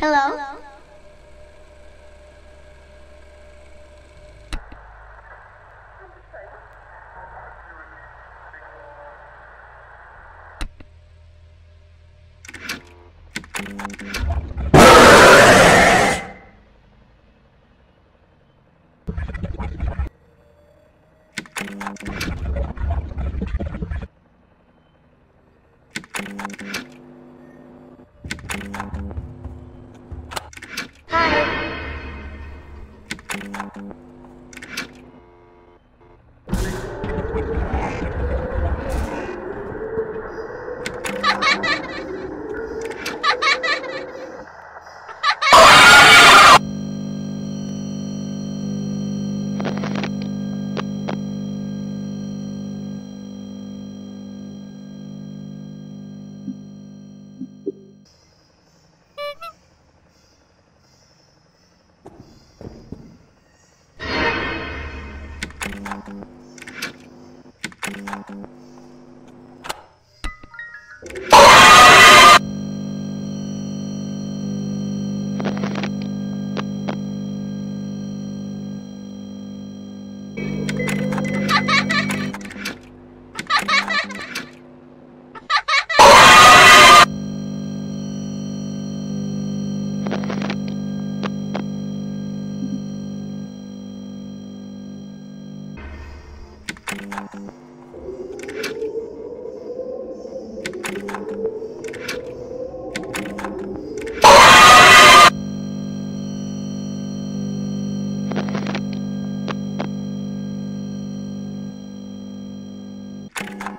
Hello? Hi. Thank you. Thank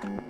you.